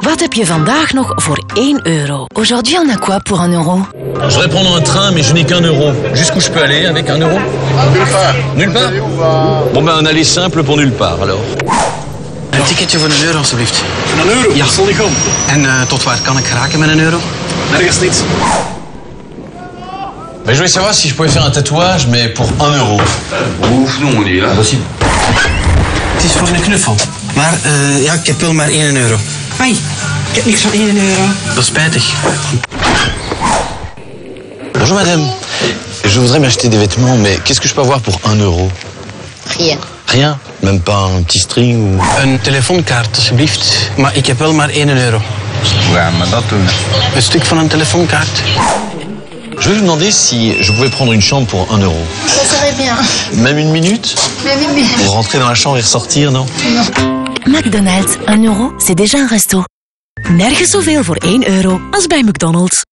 Wat heb je vandaag nog voor 1 euro? Aujourd'hui, on a quoi pour 1 euro? Je voudrais prendre un train, mais je n'ai qu'un euro. Jusqu'où je peux aller avec un euro Nulle part. Nulle part Bon ben un aller simple pour nulle part alors. Een ticketje voor een euro, alstublieft. Een euro? Ja. Zal niet gaan. En eh, tot waar kan ik geraken met een euro? Nergens niet. Ben, je voulais savoir si je pouvais faire un tatouage, mais pour un euro. Ouf, non, die là. Possible. Het is voor een knuffel. Maar eh, ja, ik heb wel maar 1 euro. Hé, ik heb niks van 1 euro. Dat is spijtig. Bonjour madame. Je voudrais m'acheter des vêtements, mais qu'est-ce que je peux avoir pour un euro? Rien. Rien? Même pas un petit string ou... Een telefoonkaart, alsjeblieft. Maar ik heb wel maar 1 euro. Ja, maar dat doen. Een stuk van een telefoonkaart. Je voulais vous demander si je pouvais prendre une chambre pour un euro. Ça serait bien. Même une minute? Mais oui, mais... Pour rentrer dans la chambre et ressortir, non McDonald's, 1 euro, c'est déjà un resto. Nergens zoveel voor 1 euro als bij McDonald's.